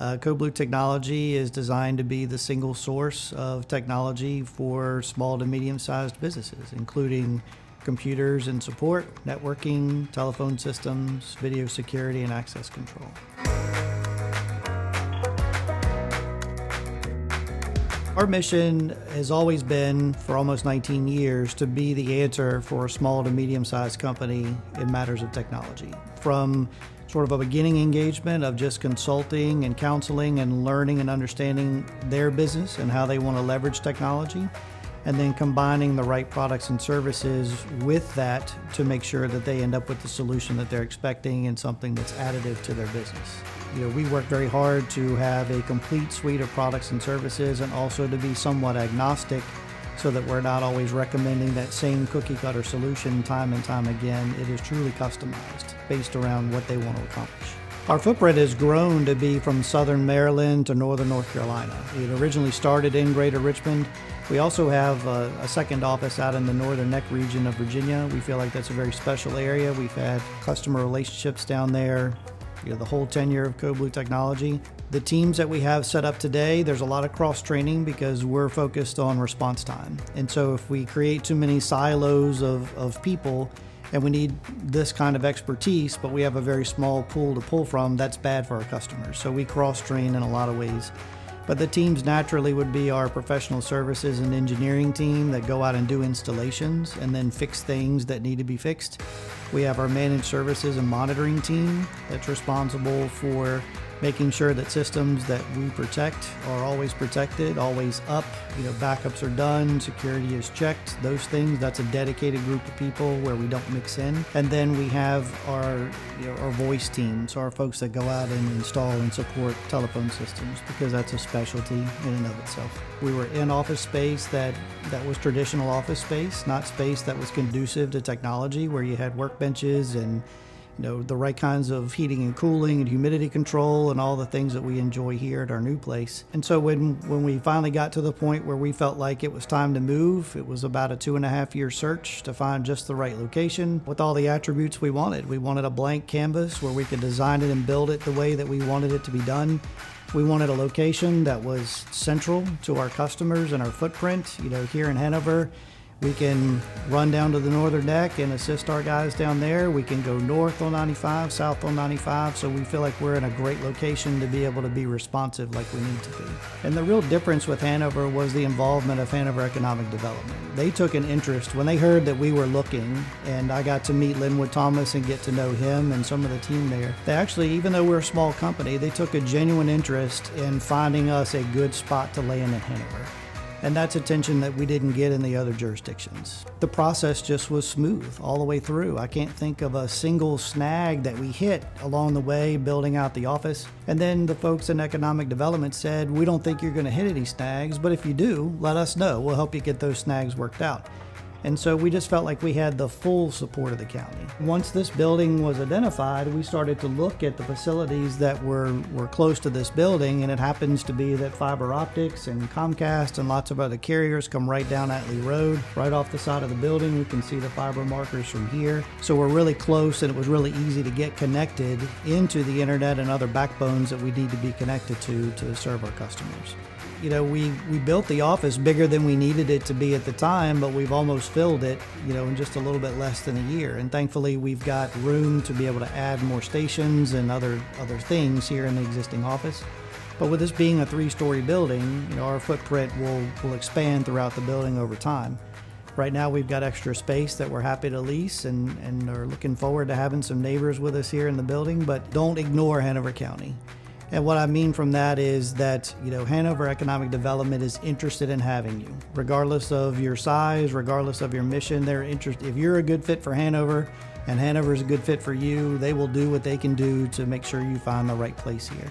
Uh, Technology is designed to be the single source of technology for small to medium sized businesses, including computers and support, networking, telephone systems, video security, and access control. Our mission has always been, for almost 19 years, to be the answer for a small to medium sized company in matters of technology. From sort of a beginning engagement of just consulting and counseling and learning and understanding their business and how they want to leverage technology, and then combining the right products and services with that to make sure that they end up with the solution that they're expecting and something that's additive to their business. You know, we work very hard to have a complete suite of products and services and also to be somewhat agnostic so that we're not always recommending that same cookie cutter solution time and time again. It is truly customized based around what they want to accomplish. Our footprint has grown to be from southern Maryland to northern North Carolina. It originally started in Greater Richmond. We also have a, a, second office out in the northern neck region of Virginia. We feel like that's a very special area. We've had customer relationships down there you know, the whole tenure of CodeBlue technology. The teams that we have set up today, there's a lot of cross training because we're focused on response time. And so if we create too many silos of, of people and we need this kind of expertise, but we have a very small pool to pull from, that's bad for our customers. So we cross train in a lot of ways. But the teams naturally would be our professional services and engineering team that go out and do installations and then fix things that need to be fixed. We have our managed services and monitoring team that's responsible for making sure that systems that we protect are always protected, always up. You know, backups are done, security is checked, those things. That's a dedicated group of people where we don't mix in. And then we have our you know, our voice team, so our folks that go out and install and support telephone systems because that's a specialty in and of itself. We were in office space that that was traditional office space, not space that was conducive to technology where you had workbenches and you know the right kinds of heating and cooling and humidity control and all the things that we enjoy here at our new place. And so when when we finally got to the point where we felt like it was time to move, it was about a two and a half year search to find just the right location with all the attributes we wanted. We wanted a blank canvas where we could design it and build it the way that we wanted it to be done. We wanted a location that was central to our customers and our footprint. You know, here in Hanover, we can run down to the northern neck and assist our guys down there. We can go north on 95, south on 95, so we feel like we're in a great location to be able to be responsive like we need to be. And the real difference with Hanover was the involvement of Hanover Economic Development. They took an interest when they heard that we were looking, and I got to meet Linwood Thomas and get to know him and some of the team there. They actually, even though we're a small company, they took a genuine interest in finding us a good spot to land in Hanover and that's attention that we didn't get in the other jurisdictions. The process just was smooth all the way through. I can't think of a single snag that we hit along the way building out the office. And then the folks in economic development said, We don't think you're going to hit any snags, but if you do, let us know. We'll help you get those snags worked out. And so we just felt like we had the full support of the county. Once this building was identified, we started to look at the facilities that were, were close to this building, and it happens to be that fiber optics and Comcast and lots of other carriers come right down Atlee Road, right off the side of the building. We can see the fiber markers from here. So we're really close, and it was really easy to get connected into the internet and other backbones that we need to be connected to to serve our customers you know, we, we built the office bigger than we needed it to be at the time, but we've almost filled it, you know, in just a little bit less than a year. And thankfully, we've got room to be able to add more stations and other other things here in the existing office. But with this being a three-story building, you know, our footprint will will expand throughout the building over time. Right now, we've got extra space that we're happy to lease and, and are looking forward to having some neighbors with us here in the building. But don't ignore Hanover County. And what I mean from that is that, you know, Hanover Economic Development is interested in having you. Regardless of your size, regardless of your mission, they're interested. If you're a good fit for Hanover and Hanover is a good fit for you, they will do what they can do to make sure you find the right place here.